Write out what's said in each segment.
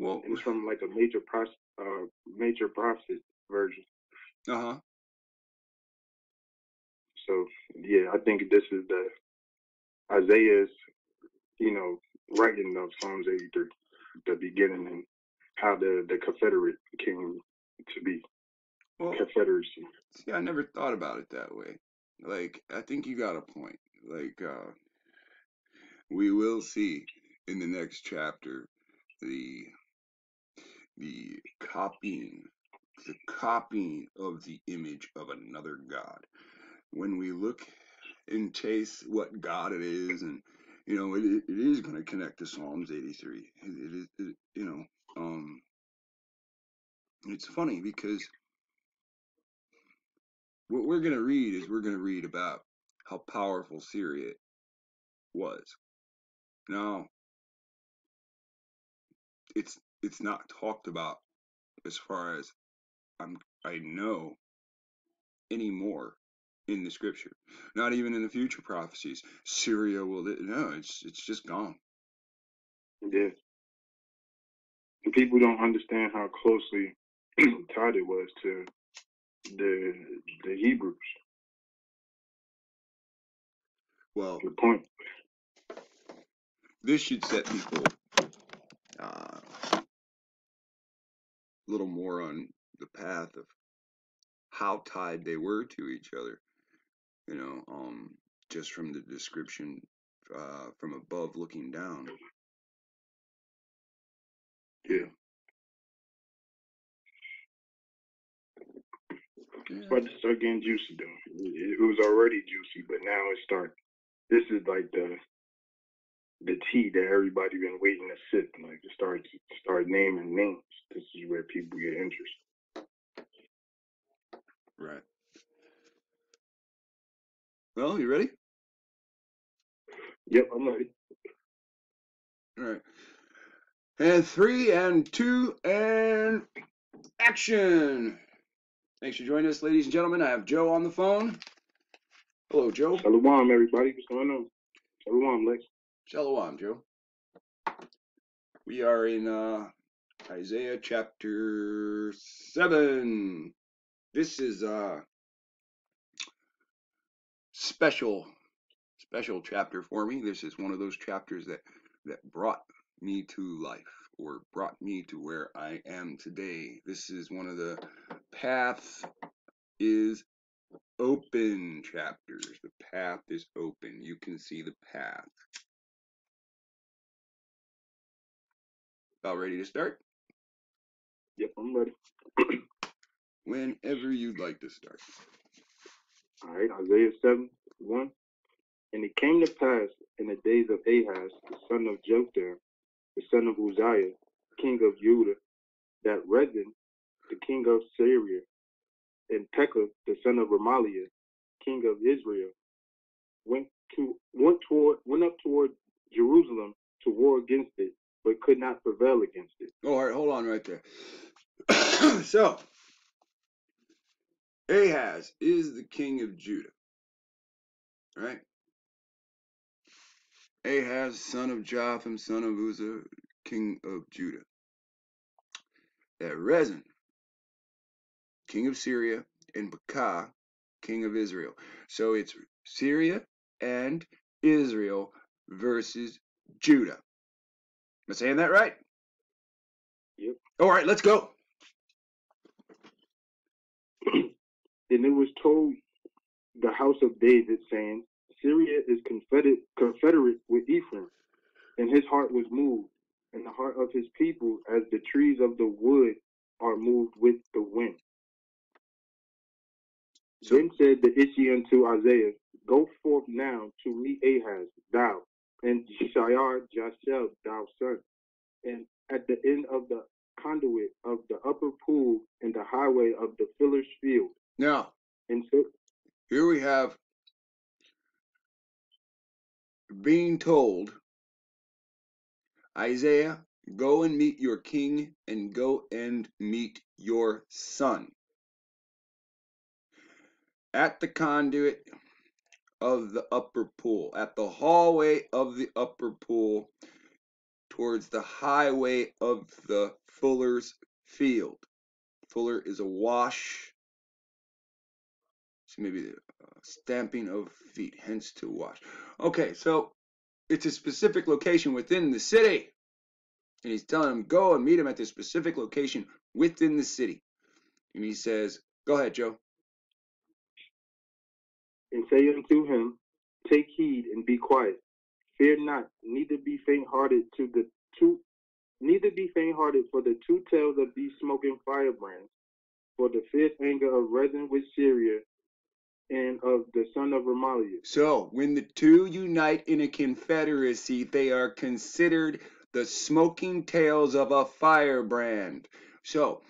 Well, and it's from like a major pros, uh, major prophet version. uh huh. So yeah, I think this is the Isaiah's, you know, writing of Psalms 83, the beginning and how the the Confederate came to be Well, Confederacy. see, I never thought about it that way. Like, I think you got a point. Like, uh, we will see in the next chapter the the copying, the copying of the image of another god. When we look and taste what God it is, and you know, it, it is going to connect to Psalms 83. It, it is, it, you know, um, it's funny because what we're going to read is we're going to read about how powerful Syria was. Now, it's it's not talked about as far as I'm I know anymore in the scripture. Not even in the future prophecies. Syria will no, it's it's just gone. Yeah, and people don't understand how closely tied it was to the the Hebrews. Well, The point. this should set people uh, little more on the path of how tied they were to each other. You know, um, just from the description uh, from above looking down. Yeah, Yeah. it's about to start getting juicy though. It, it was already juicy, but now it start. This is like the the tea that everybody been waiting to sip. Like to start start naming names. This is where people get interested. Right. Well, you ready? Yep, I'm ready. All right. And three and two and action. Thanks for joining us, ladies and gentlemen. I have Joe on the phone. Hello, Joe. Shalom, everybody. What's going on? Shalom, Lex. Shalom, Joe. We are in uh, Isaiah chapter 7. This is a special, special chapter for me. This is one of those chapters that, that brought me to life or brought me to where I am today. This is one of the path is open chapters. The path is open. You can see the path. About ready to start? Yep, I'm ready. Whenever you'd like to start. All right, Isaiah 7, 1. And it came to pass in the days of Ahaz, the son of Jotham, the son of Uzziah, king of Judah, that Rezin, the king of Syria, and Pekah, the son of Remaliah, king of Israel, went to went toward went up toward Jerusalem to war against it, but could not prevail against it. Oh, all right, hold on right there. so, Ahaz is the king of Judah. Right? Ahaz, son of Jotham, son of Uzzah, king of Judah. That Rezin, king of Syria, and Pekah, king of Israel. So it's Syria and Israel versus Judah. Am I saying that right? Yep. All right, let's go. And it was told the house of David, saying, Syria is confederate, confederate with Ephraim, and his heart was moved, and the heart of his people as the trees of the wood are moved with the wind. So, Then said the Ishi unto Isaiah, Go forth now to meet Ahaz, thou, and Shayar Jashel, thou son, and at the end of the conduit of the upper pool in the highway of the fuller's field. now, And so, here we have being told, Isaiah, go and meet your king and go and meet your son. At the conduit of the upper pool, at the hallway of the upper pool, towards the highway of the fuller's field. Fuller is a wash, so maybe the uh, stamping of feet, hence to wash. Okay, so it's a specific location within the city. And he's telling him, go and meet him at this specific location within the city. And he says, go ahead, Joe. And say unto him, Take heed and be quiet. Fear not, neither be faint-hearted to the two, neither be faint-hearted for the two tails of these smoking firebrands, for the fierce anger of Rezin with Syria and of the son of Remaliah. So, when the two unite in a confederacy, they are considered the smoking tails of a firebrand. So,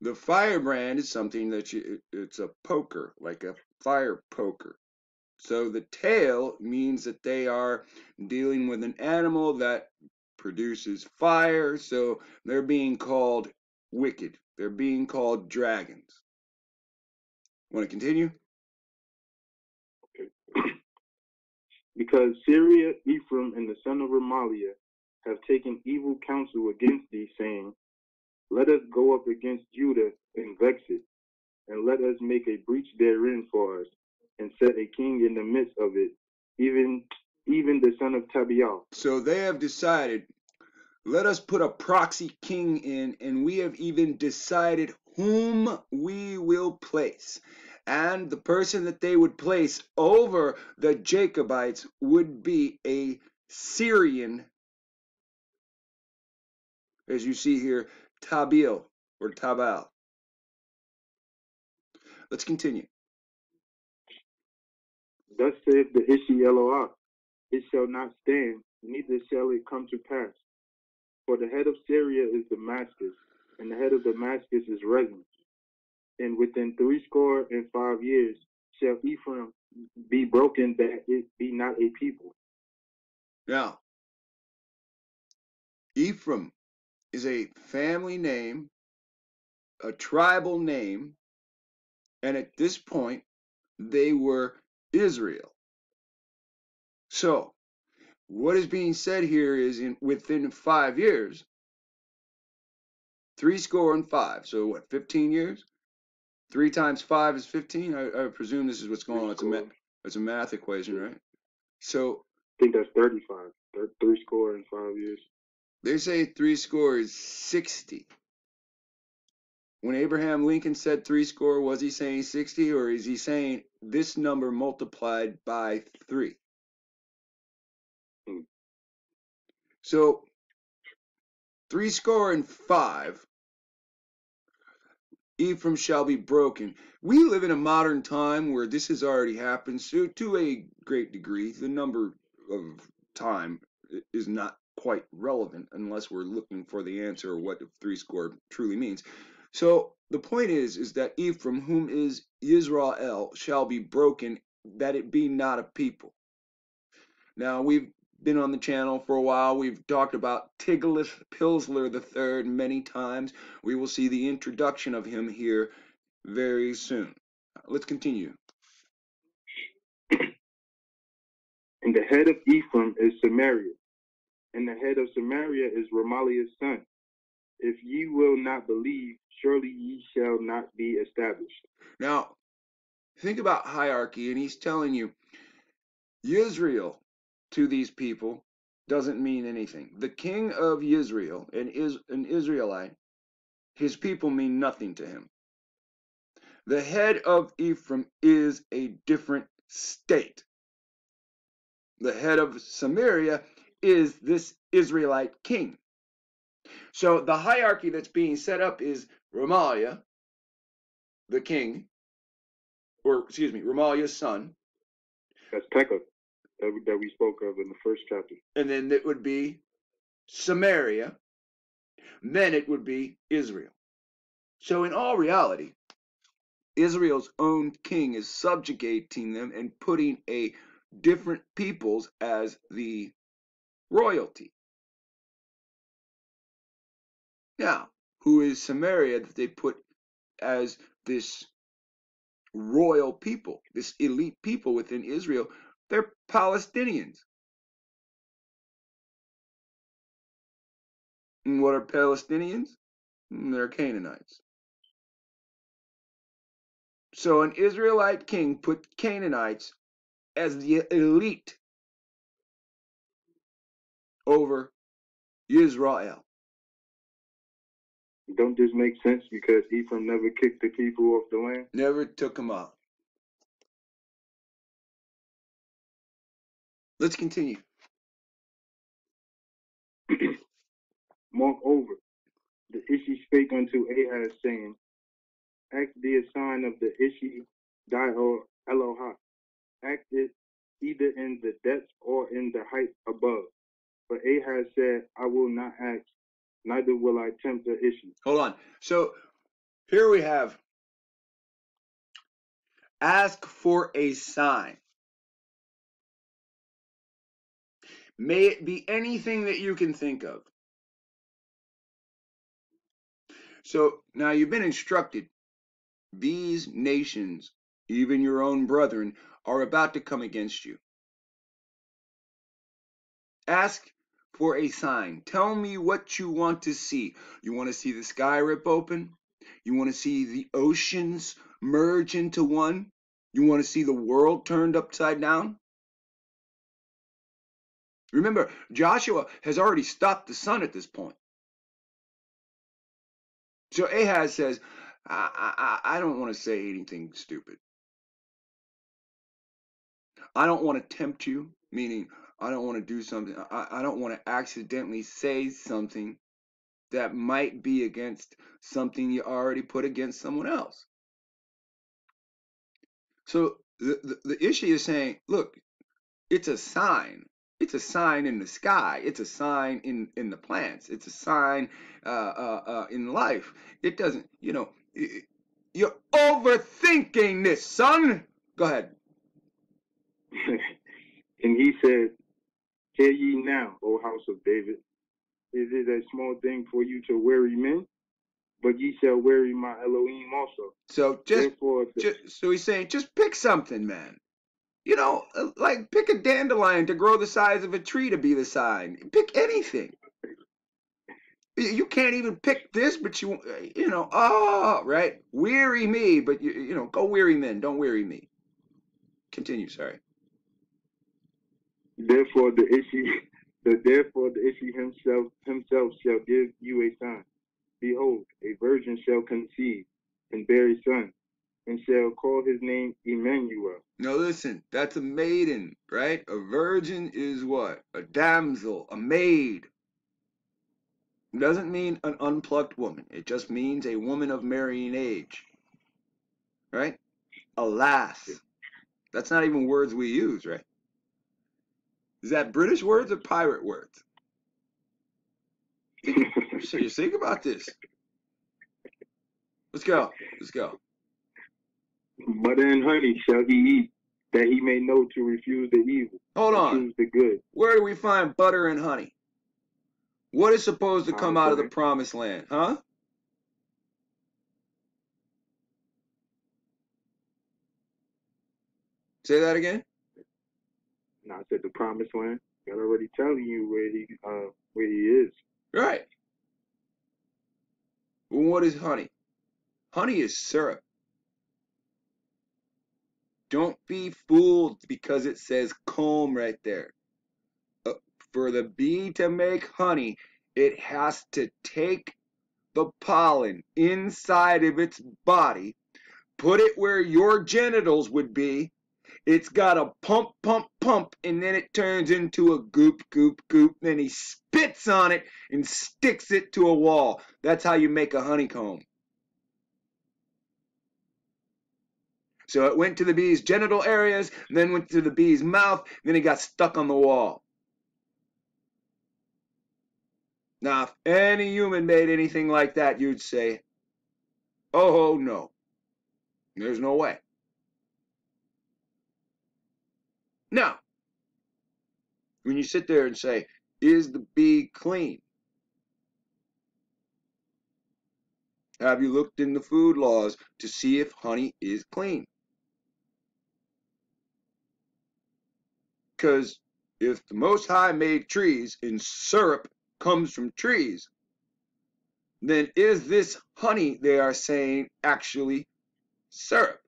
the firebrand is something that you, it's a poker, like a fire poker. So the tail means that they are dealing with an animal that produces fire. So they're being called wicked. They're being called dragons. Want to continue? Okay. because Syria, Ephraim, and the son of Remaliah have taken evil counsel against thee, saying, Let us go up against Judah and vex it, and let us make a breach therein for us, and set a king in the midst of it, even even the son of Tabeal. So they have decided, let us put a proxy king in, and we have even decided whom we will place. And the person that they would place over the Jacobites would be a Syrian, as you see here, Tabil or Tabal. Let's continue. Thus saith the Ishi Eloah, it shall not stand, neither shall it come to pass. For the head of Syria is Damascus, and the head of Damascus is Rezin. And within threescore and five years shall Ephraim be broken, that it be not a people. Now, Ephraim is a family name, a tribal name, and at this point, they were Israel. So, what is being said here is in within five years, three score and five. So what, 15 years? Three times five is 15. I, I presume this is what's going on. It's a, ma- it's a math equation, right? So I think that's 35. Three score in five years. they say three score is 60. When Abraham Lincoln said three score, was he saying 60 or is he saying this number multiplied by three? Hmm. So three score and five, Ephraim shall be broken. We live in a modern time where this has already happened, so to a great degree, the number of time is not quite relevant unless we're looking for the answer or what three score truly means. So the point is, is that Ephraim, whom is Israel, shall be broken, that it be not a people. Now we've been on the channel for a while. We've talked about Tiglath-Pileser Third many times. We will see the introduction of him here very soon. Let's continue. And the head of Ephraim is Samaria, and the head of Samaria is Remaliah's son. If ye will not believe, surely ye shall not be established. Now, think about hierarchy, and he's telling you Israel to these people doesn't mean anything. The king of Israel and is an Israelite, his people mean nothing to him. The head of Ephraim is a different state. The head of Samaria is this Israelite king. So the hierarchy that's being set up is Ramaliah, the king, or excuse me, Ramaliah's son, That's Pekah that we, that we spoke of in the first chapter. and then it would be Samaria, then it would be Israel. So in all reality, Israel's own king is subjugating them and putting a different peoples as the royalty. Now, who is Samaria that they put as this royal people, this elite people within Israel? They're Palestinians. And what are Palestinians? Mm, They're Canaanites. So an Israelite king put Canaanites as the elite over Israel. Don't this make sense because Ephraim never kicked the people off the land? Never took them out. Let's continue. Moreover, the Ishi spake unto Ahaz, saying, Act thee a sign of the Ishi die or Elohah. Act it either in the depths or in the height above. But Ahaz said, I will not act, neither will I tempt the Ishi. Hold on. So here we have ask for a sign. May it be anything that you can think of. So now you've been instructed. These nations, even your own brethren, are about to come against you. Ask for a sign. Tell me what you want to see. You want to see the sky rip open? You want to see the oceans merge into one? You want to see the world turned upside down? Remember, Joshua has already stopped the sun at this point. So Ahaz says, I, I, I don't want to say anything stupid. I don't want to tempt you, meaning I don't want to do something. I, I don't want to accidentally say something that might be against something you already put against someone else. So the, the, the issue is saying, look, it's a sign. It's a sign in the sky. It's a sign in, in the plants. It's a sign uh, uh, uh, in life. It doesn't, you know, you're overthinking this, son. Go ahead. and he said, Hear ye now, O house of David. Is it a small thing for you to weary men? But ye shall weary my Elohim also. So just, just so he's saying, just pick something, man. You know, uh, like pick a dandelion to grow the size of a tree to be the sign. Pick anything. You- can't even pick this, but you, uh, you know, oh, right. Weary me, but you, you know, go weary men. Don't weary me. Continue. Sorry. Therefore the issue the therefore the issue himself himself shall give you a sign. Behold, a virgin shall conceive and bear a son, and shall call his name Emmanuel. Now listen, that's a maiden, right? A virgin is what? A damsel, a maid. It doesn't mean an unplucked woman. It just means a woman of marrying age. Right? Alas. That's not even words we use, right? Is that British words or pirate words? So you think about this. Let's go. Let's go. Butter and honey shall he eat, that he may know to refuse the evil, Hold on. choose the good. Where do we find butter and honey? What is supposed to come out of the Promised promised land, huh? Say that again? Now I said the promised land. God already telling you where he uh where he is. Right. What is honey? Honey is syrup. Don't be fooled because it says comb right there. Uh, for the bee to make honey, it has to take the pollen inside of its body, put it where your genitals would be. It's got a pump, pump, pump, and then it turns into a goop, goop, goop. Then he spits on it and sticks it to a wall. That's how you make a honeycomb. So it went to the bee's genital areas, then went to the bee's mouth, then it got stuck on the wall. Now, if any human made anything like that, you'd say, oh, no. There's no way. Now, when you sit there and say, is the bee clean? Have you looked in the food laws to see if honey is clean? Because if the Most High made trees and syrup comes from trees, then is this honey they are saying actually syrup?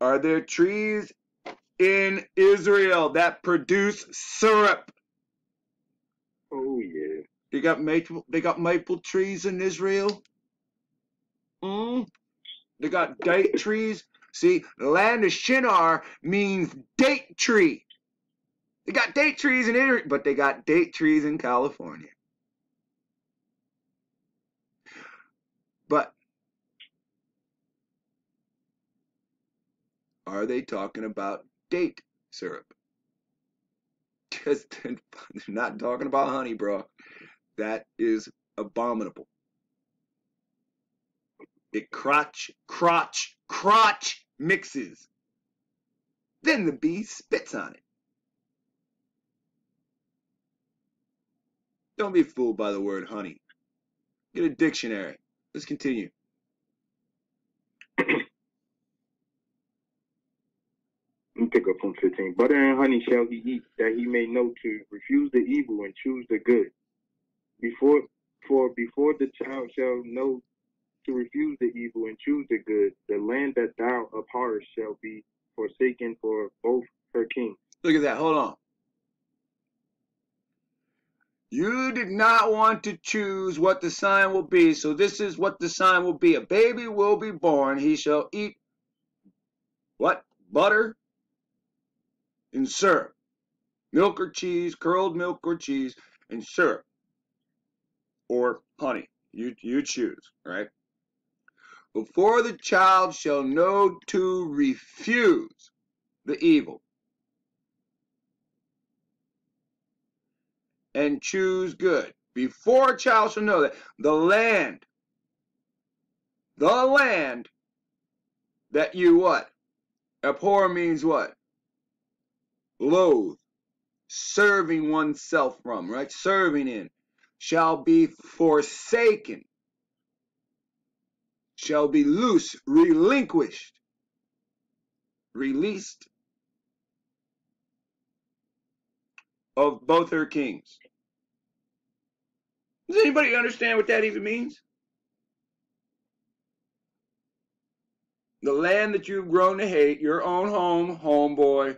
Are there trees in Israel that produce syrup? Oh yeah. They got maple. They got maple trees in Israel. Mm. They got date trees. See, the land of Shinar means date tree. They got date trees in Israel, but they got date trees in California. But are they talking about date syrup? Just they're not talking about honey, bro. That is abominable. It crotch, crotch, crotch mixes. Then the bee spits on it. Don't be fooled by the word honey. Get a dictionary. Let's continue. Pick up from 15. Butter and honey shall he eat, that he may know to refuse the evil and choose the good. Before, for before the child shall know to refuse the evil and choose the good, the land that thou abhorrest shall be forsaken for both her kings. Look at that. Hold on. You did not want to choose what the sign will be, so this is what the sign will be. A baby will be born. He shall eat what? Butter and syrup. Milk or cheese, curled milk or cheese, and syrup. Or honey. You, you choose, right? Before the child shall know to refuse the evil and choose good. Before a child shall know that the land, the land that you what? Abhor means what? Loathe. Serving oneself from, right? Serving in. Shall be forsaken. Shall be loose, relinquished, released of both her kings. Does anybody understand what that even means? The land that you've grown to hate, your own home, homeboy,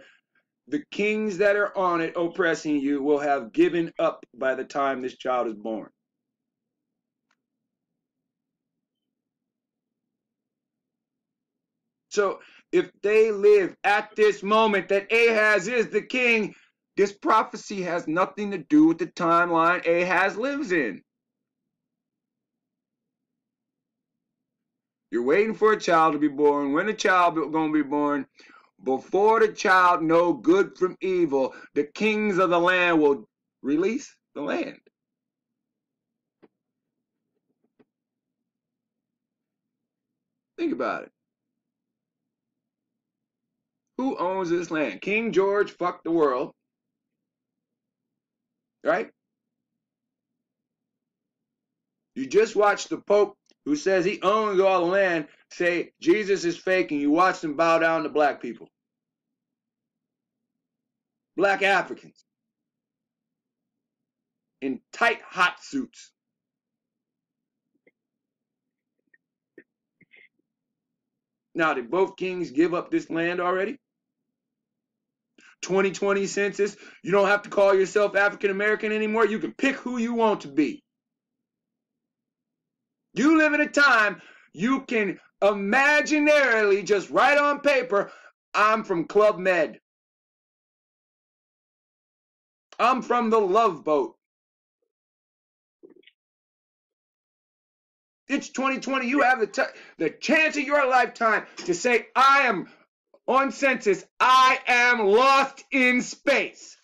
the kings that are on it oppressing you will have given up by the time this child is born. So if they live at this moment that Ahaz is the king, this prophecy has nothing to do with the timeline Ahaz lives in. You're waiting for a child to be born. When a child is going to be born, before the child know good from evil, the kings of the land will release the land. Think about it. Who owns this land? King George fucked the world. Right? You just watched the Pope who says he owns all the land say Jesus is fake and you watch them bow down to black people. Black Africans. In tight hot suits. Now, did both kings give up this land already? 2020 census, you don't have to call yourself African American anymore. You can pick who you want to be. You live in a time you can imaginarily just write on paper, I'm from Club Med. I'm from the Love Boat. It's 2020. You have the the chance of your lifetime to say, I am on census, I am lost in space.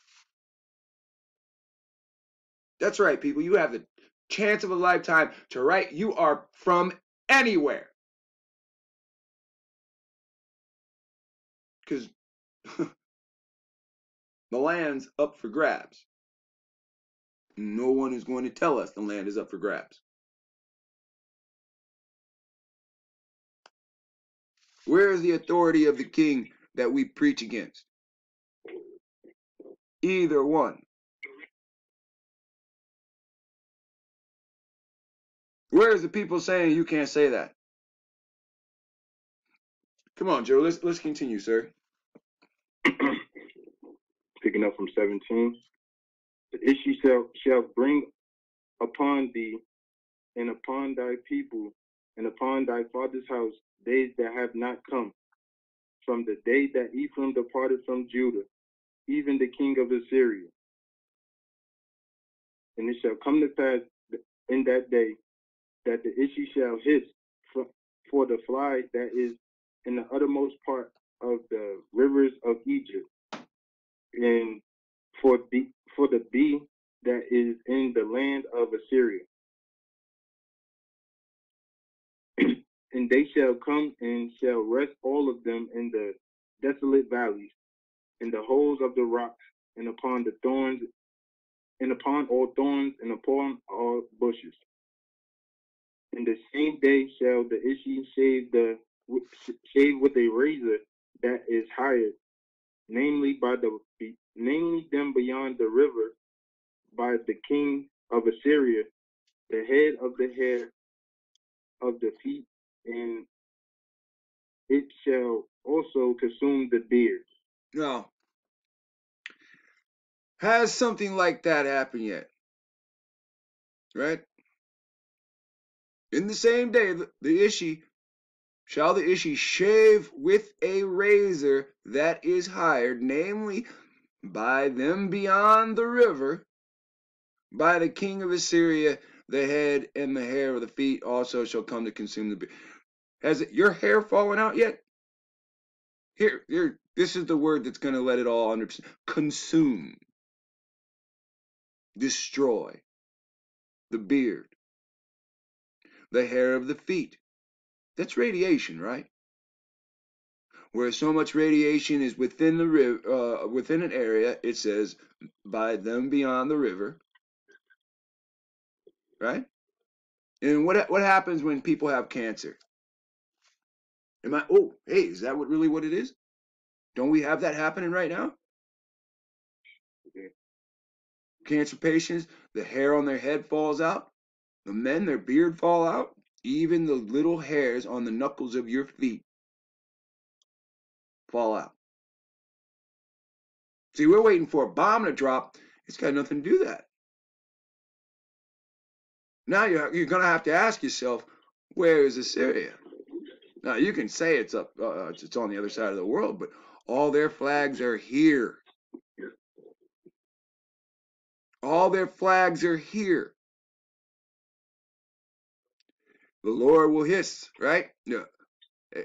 That's right, people. You have the chance of a lifetime to write you are from anywhere. because the land's up for grabs. No one is going to tell us the land is up for grabs. Where is the authority of the king that we preach against? Either one. Where is the people saying you can't say that? Come on, Joe. Let's let's continue, sir. Picking up from 17. The issue shall, shall bring upon thee and upon thy people and upon thy father's house days that have not come, from the day that Ephraim departed from Judah, even the king of Assyria. And it shall come to pass in that day that the issue shall hiss for the fly that is in the uttermost part of the rivers of Egypt, and for the for the bee that is in the land of Assyria. and they shall come and shall rest all of them in the desolate valleys, in the holes of the rocks, and upon the thorns, and upon all thorns, and upon all bushes. In the same day shall the issue shave the shave with a razor that is hired, namely by the namely them beyond the river, by the king of Assyria, the head of the hair of the feet, and it shall also consume the beard. No. Has something like that happened yet? Right? In the same day, the, the Ishi shall the Ishi shave with a razor that is hired, namely by them beyond the river, by the king of Assyria, the head and the hair of the feet also shall come to consume the beard. Has it, your hair fallen out yet? Here, here, this is the word that's going to let it all under consume, destroy the beard, the hair of the feet. That's radiation, right? Where so much radiation is within the river, uh, within an area, it says by them beyond the river, right? And what what happens when people have cancer? Am I? Oh, hey, is that what really what it is? Don't we have that happening right now? Cancer patients, the hair on their head falls out. The men, their beard fall out. Even the little hairs on the knuckles of your feet fall out. See, we're waiting for a bomb to drop. It's got nothing to do that. Now you're, you're going to have to ask yourself, where is Assyria? Now you can say it's up, uh, it's on the other side of the world, but all their flags are here. All their flags are here. The Lord will hiss, right? Eh,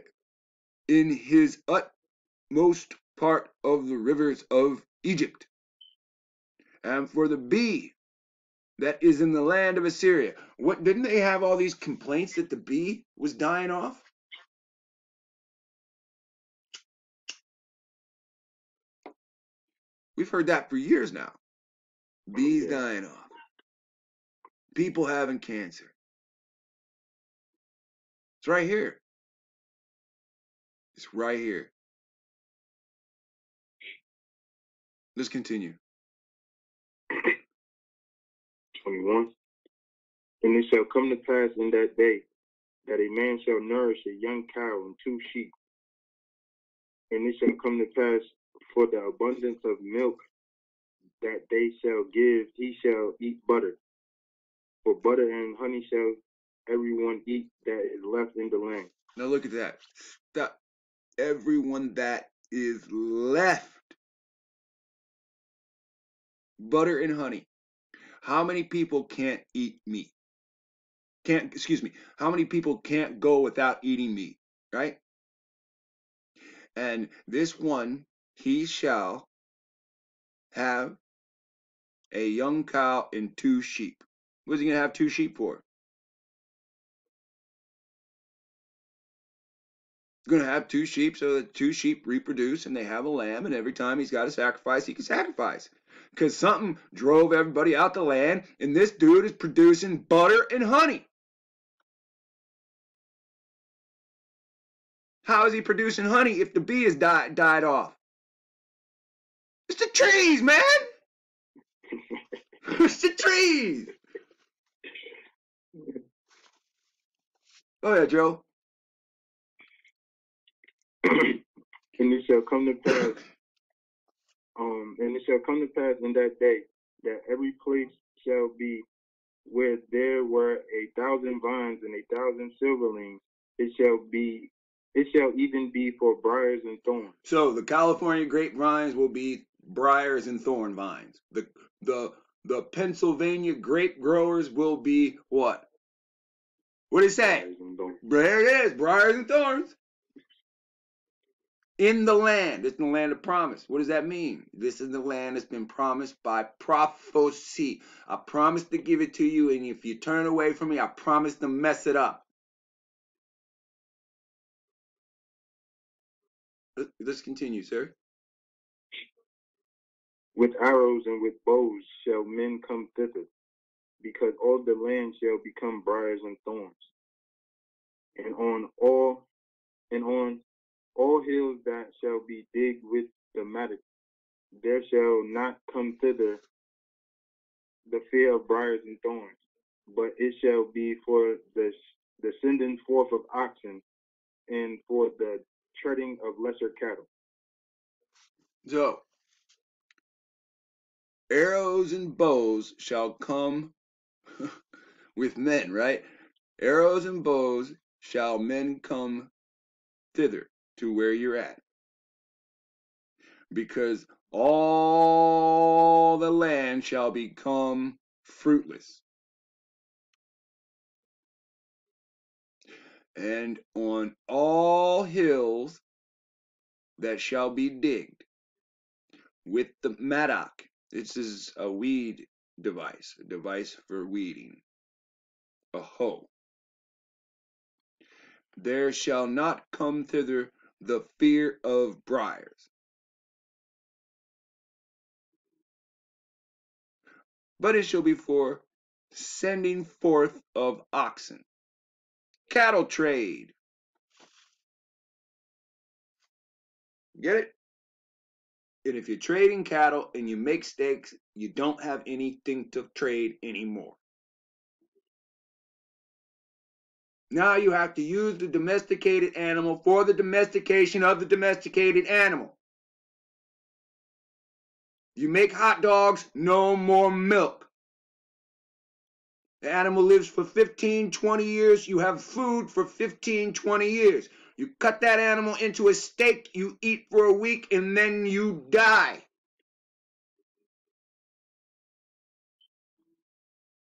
in his utmost part of the rivers of Egypt. And for the bee that is in the land of Assyria. What didn't they have all these complaints that the bee was dying off? We've heard that for years now. Oh, Bees dying off. People having cancer. It's right here. It's right here. Let's continue. 21. And it shall come to pass in that day that a man shall nourish a young cow and two sheep. And it shall come to pass for the abundance of milk that they shall give, he shall eat butter. For butter and honey shall everyone eat that is left in the land. Now look at that. Stop. Everyone that is left. Butter and honey. How many people can't eat meat? Can't, excuse me, how many people can't go without eating meat, right? And this one, he shall have a young cow and two sheep. What's he going to have two sheep for? Going to have two sheep so that two sheep reproduce and they have a lamb and every time he's got to sacrifice he can sacrifice because something drove everybody out the land, and this dude is producing butter and honey. How is he producing honey if the bee has died, died off? It's the trees, man. it's the trees. oh yeah Joe. And it shall come to pass, um, and it shall come to pass in that day that every place shall be where there were a thousand vines and a thousand silverlings, it shall be, it shall even be for briars and thorns. So the California grapevines will be briars and thorn vines. The the the Pennsylvania grape growers will be what? What? Briars and thorns. There it is, briars and thorns. In the land. It's the land of promise. What does that mean? This is the land that's been promised by prophecy. I promise to give it to you, and if you turn away from me, I promise to mess it up. Let- Let's continue, sir. With arrows and with bows shall men come thither, because all the land shall become briars and thorns. And on all and on all hills that shall be digged with the mattock, there shall not come thither the fear of briars and thorns, but it shall be for the sending forth of oxen and for the treading of lesser cattle. So, arrows and bows shall come with men, right? Arrows and bows shall men come thither to where you're at. Because all the land shall become fruitless. And on all hills that shall be digged with the mattock. This is a weed device, a device for weeding, a hoe. There shall not come thither the fear of briars. But it shall be for sending forth of oxen. Cattle trade. Get it? And if you're trading cattle and you make steaks, you don't have anything to trade anymore. Now you have to use the domesticated animal for the domestication of the domesticated animal. You make hot dogs, no more milk. The animal lives for 15, 20 years. You have food for 15, 20 years. You cut that animal into a steak, you eat for a week, and then you die.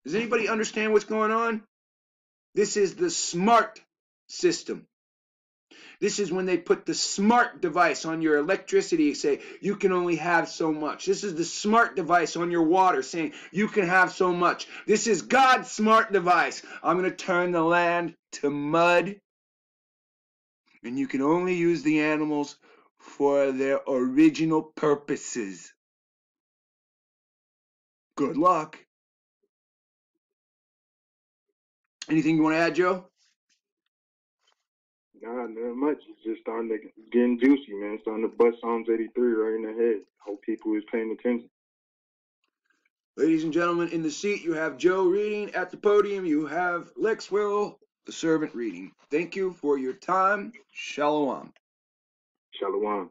Does anybody understand what's going on? This is the smart system. This is when they put the smart device on your electricity, say you can only have so much. This is the smart device on your water saying you can have so much. This is God's smart device. I'm going to turn the land to mud, and you can only use the animals for their original purposes. Good luck. Anything you want to add, Joe? Nah, not much. It's just starting to getting juicy, man. It's starting to bust Psalms 83 right in the head. Hope people is paying attention. Ladies and gentlemen, in the seat you have Joe reading. At the podium you have Lexwell, the servant reading. Thank you for your time. Shalom. Shalom.